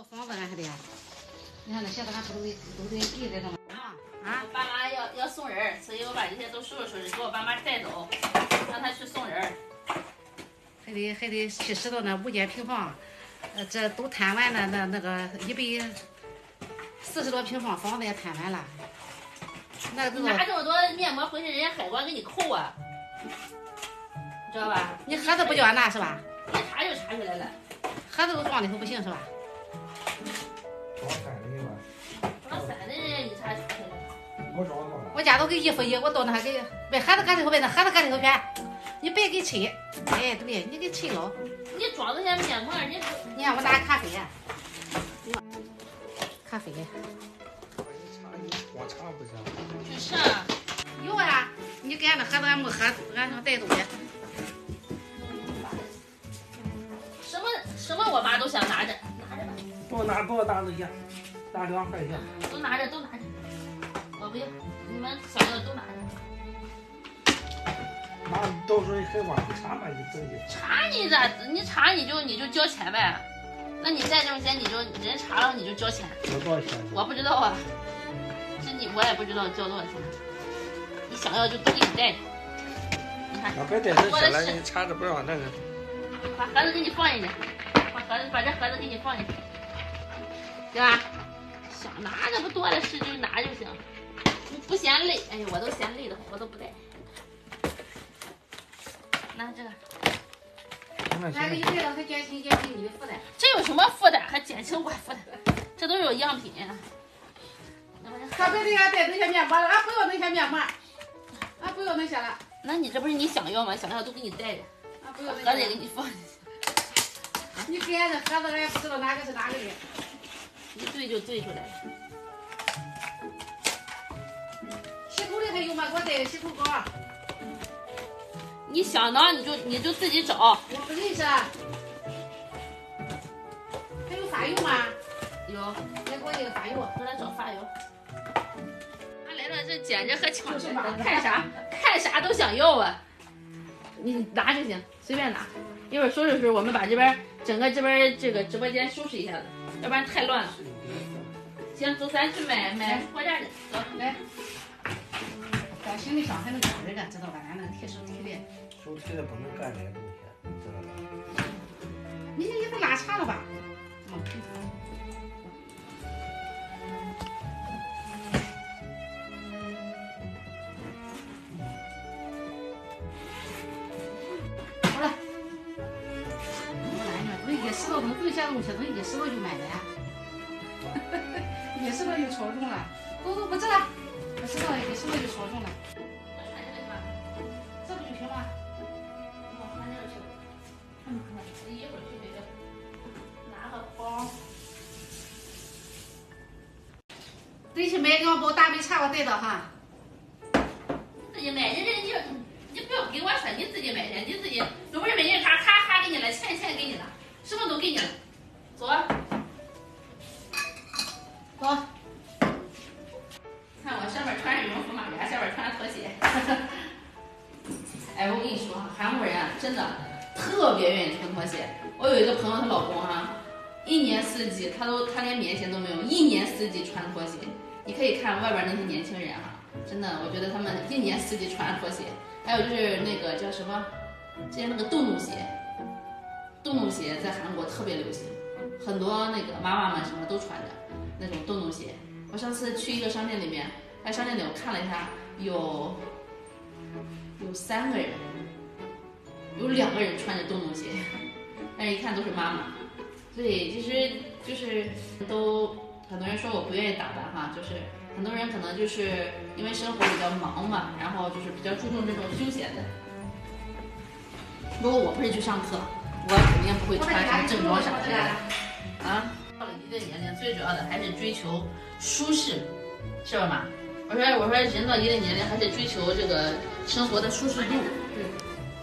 造房子俺还得，你看那现在俺不都得都得地在上面啊？我爸妈要要送人，所以我把这些都收拾收拾，给我爸妈带走，让他去送人。还得还得去拾到那五间平房，呃，这都摊完了，那那个一百四十多平方房子也摊完了。那你都拿这么多面膜回去，人家海关给你扣啊，你知道吧？你盒子不叫俺拿是吧？一查就查出来了。盒子都装里头不行是吧？装山里吧，装伞的人一查出来了。我找到了。我家都给衣服一，我到那还给把盒子搁里头，把那盒子搁里头边，你别给吹，哎对，你给吹了。你装这些面膜，你你看我拿咖啡，咖啡我查不行。去上。有啊，你给俺那盒子俺没喝，俺想带东西。什么什么，我妈都想拿着，拿着吧，多拿多大的钱？拿两块钱。都拿着，都拿着。我不要，你们想要都拿着。那到时候还往里查嘛，你自己。查你咋？你查你就你就交钱呗。那你再这么些，你就人查了你就交钱。交多少钱？我不知道啊，这你我也不知道交多少钱。你想要就都给你带。你看，那别带这些了，你查着不让那个。把盒子给你放进去，把盒子把这盒子给你放进去，对吧？想拿那不多的是就拿就行，你不嫌累，哎呀，我都嫌累的慌，我都不带。拿这个，那俺给你行。带了，还减轻减轻你的负担。这有什么负担？还减轻我负担？这都有样品。可别给俺带那些面膜了，俺不要那些面膜，俺不要那些了，那你这不是你想要吗？想要都给你带着，俺不要盒那些了。子也给你放进去，你给俺的盒子，俺也不知道哪个是哪个的。一对就对出来了。洗头的还有吗？给我带个洗头膏，你想呢你就你就自己找，我不认识。还有发油吗？有。来给我一个发油。我来找发油。他来了，这简直和抢劫似的，看啥看啥都想要啊！你拿就行，随便拿。一会儿收拾收拾，我们把这边整个这边这个直播间收拾一下子，要不然太乱了。行，走，咱去买买货架去，走。来，咱行李箱还能装着呢，知道吧？俺那个提手提的，手提的不能干这些东西，你知道吧？你这衣服拉长了吧？嗯。到东这些东西都一拾到就买的呀，一拾到就超重了，都都不值了，不拾到一拾到就超重了，这不就行吗？一会儿去这个拿个包。得去买两包大杯茶，我带到哈。自己买，人家你你不要给我说，你自己买去，你自己有本事买人家咔咔给你了，钱钱给你了，什么都给你了，走啊。走，看我上面穿着羽绒服马甲下边穿着拖鞋。哎，我跟你说哈，韩国人啊，真的特别愿意穿拖鞋。我有一个朋友，她老公哈、一年四季他都他连棉鞋都没有，一年四季穿拖鞋。你可以看外边那些年轻人哈、真的，我觉得他们一年四季穿拖鞋。还有就是那个叫什么，之前那个洞洞鞋，洞洞鞋在韩国特别流行，很多那个妈妈们什么都穿着那种洞洞鞋。我上次去一个商店里面，在商店里我看了一下，有有三个人，有两个人穿着洞洞鞋，但是一看都是妈妈。所以其实就是都很多人说我不愿意打扮哈，就是很多人可能就是因为生活比较忙嘛，然后就是比较注重这种休闲的。如果我不是去上课，我肯定不会穿什么正装啥之类的。啊，到了一定年龄，最主要的还是追求舒适，是吧妈？我说我说人到一定年龄还是追求这个生活的舒适度，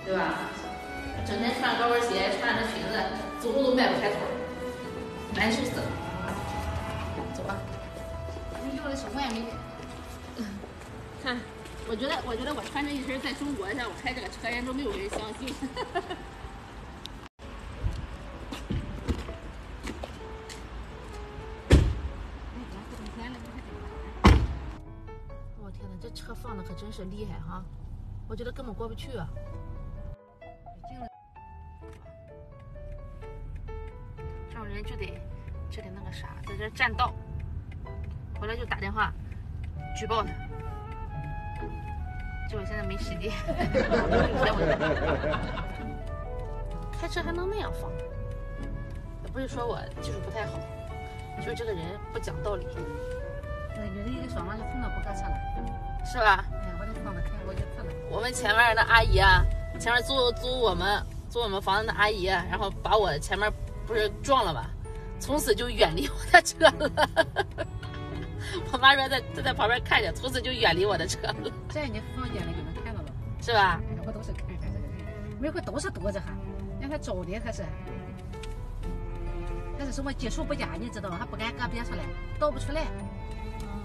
对吧？整天穿高跟鞋，穿着裙子，走路都迈不开腿，难受死了。走吧，你要的是外面的。看，我觉得我觉得我穿这一身在中国像我开这个车，人都没有人相信。这车放的可真是厉害哈，我觉得根本过不去啊。这种人就得就得那个啥，在这占道，回来就打电话举报他。就我现在没时间，开车还能那样放，也不是说我技术不太好，就是这个人不讲道理，那女的一个双方就碰到不开车了，是吧？哎呀，我得放着开，我就错了。我们前面的阿姨啊，前面租租我们租我们房子的阿姨啊，然后把我前面不是撞了吧，从此就远离我的车了。我妈说在在在旁边看着，从此就远离我的车了，在你房间里就能看到了。是吧？哎，我都是看看这个人，每回都是躲着哈，让他找的他是，他是什么技术不佳，你知道吧？他不敢搁别处来，倒不出来，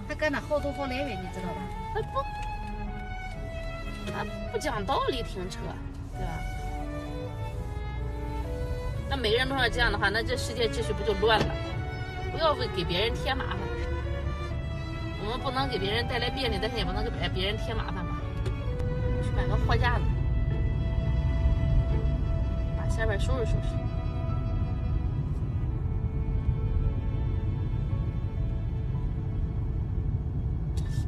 他搁那好走好来远，你知道吧？他不，他不讲道理停车，对吧？那每个人都要这样的话，那这世界秩序不就乱了？不要为给别人添麻烦。我们不能给别人带来便利，但是也不能给别人添麻烦吧？去买个货架子，把下边收拾收拾。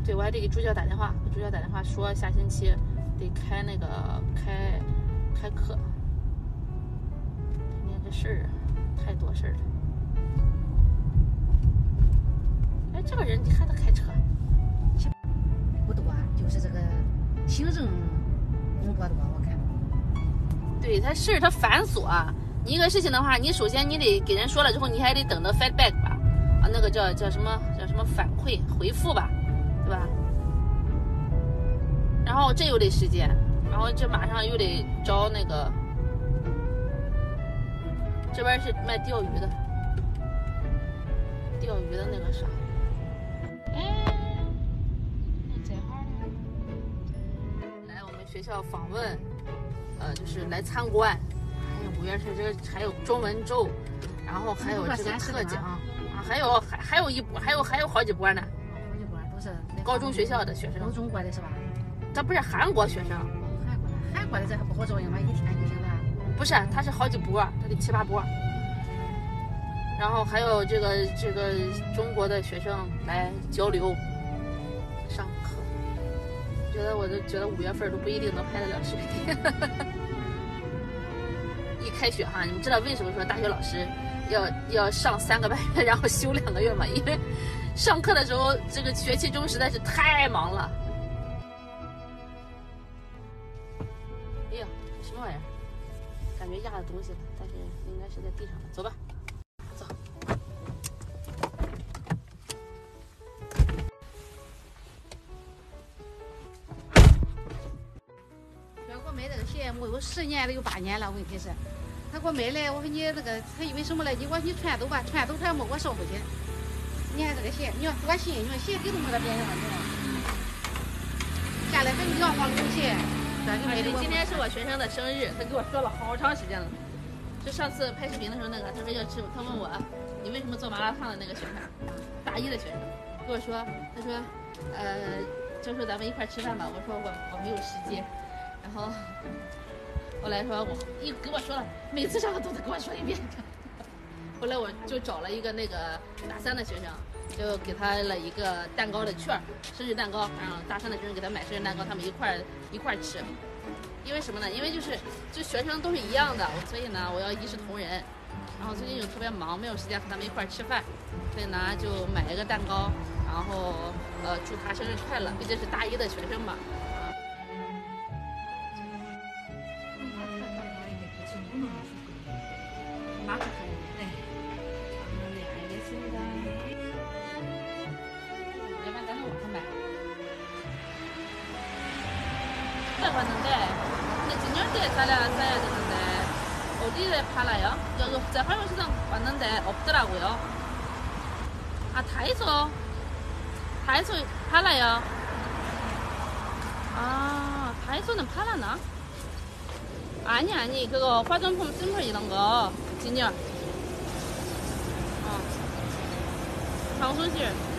对，我还得给助教打电话，给助教打电话说下星期得开那个开开课。今天这事儿啊，太多事儿了。哎，这个人你看他开车，不多，就是这个行政工作多，我看。对他事儿他繁琐啊。你一个事情的话，你首先你得给人说了之后，你还得等着 feedback 吧，啊，那个叫叫什么叫什么反馈回复吧，对吧？然后这又得时间，然后这马上又得招那个，这边是卖钓鱼的，钓鱼的那个啥。来我们学校访问，呃，就是来参观。还有五月是这个，还有中文周，然后还有这个特奖啊，还有还还有一波，还有还有好几波呢。高中学校的学生，高中国的是吧？他不是韩国学生，韩国的，韩国的这还不好照应吗？一天就行了。不是，他是好几波，他得七八波。然后还有这个这个中国的学生来交流、上课，觉得我都觉得五月份都不一定能拍得了视频。一开学哈，你们知道为什么说大学老师要要上三个半月，然后休两个月吗？因为上课的时候这个学期中实在是太忙了。哎呀，什么玩意儿？感觉压着东西了，但是应该是在地上了。走吧。走。要给我买这个鞋，我有十年了，有八年了。问题是，他给我买来，我说你那个，他因为什么了？你我说你穿走吧，穿走他也没给我捎回去。你看这个鞋，你说多新，你说鞋底都没得变样，你知道下来还有阳光流鞋，专给买的。今天是我学生的生日，他给我说了好长时间了。就上次拍视频的时候，那个他说要吃，他问我你为什么做麻辣烫的那个学生，大一的学生跟我说，他说，呃，教授咱们一块吃饭吧。我说我我没有时间。然后后来说我一给我说了，每次上课都得跟我说一遍。后来我就找了一个那个大三的学生，就给他了一个蛋糕的券，生日蛋糕，然后大三的学生给他买生日蛋糕，他们一块儿一块儿吃。因为什么呢？因为就是就学生都是一样的，所以呢，我要一视同仁。然后最近又特别忙，没有时间和他们一块儿吃饭，所以呢就买一个蛋糕，然后呃祝他生日快乐，毕竟是大一的学生嘛。 어디에 잘라왔어야 되는데 어디에 팔아요? 여기 제 활용시장 왔는데 없더라고요. 아 다이소. 다이소 팔아요. 아 다이소는 팔아나? 아니 아니. 그거 화장품 심플 이런거. 진열. 어. 방순실.